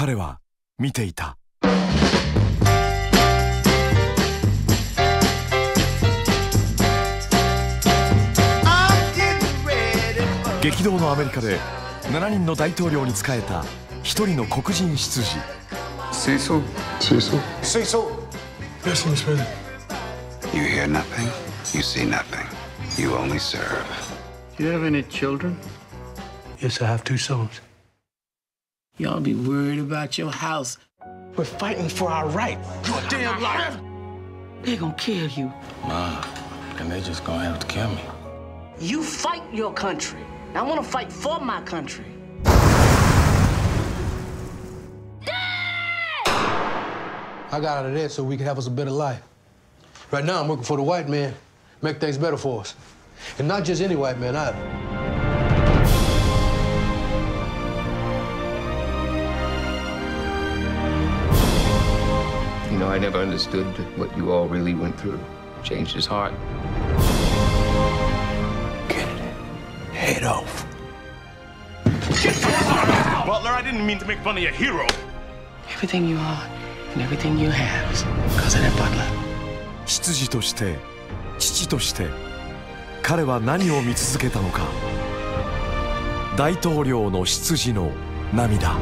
彼は見ていた激動のアメリカで7人の大統領に仕えた一人の黒人執事 Cecil? Cecil? Cecil? Yes, Miss President. You hear nothing, you see nothing. You only serve. Do you have any children? Yes, I have two sons. Y'all be worried about your house. We're fighting for our right. Your damn life. They gonna kill you. Mom, and they just gonna have to kill me. You fight your country. I wanna fight for my country. I got out of there so we can have us a better life. Right now, I'm working for the white man, make things better for us. And not just any white man either. Know, I never understood what you all really went through. Changed his heart. Kennedy, head off. Butler, I didn't mean to make fun of your hero. Everything you are and everything you have is because of that butler. 執事として父として彼は何を見続けたのか大統領の執事の涙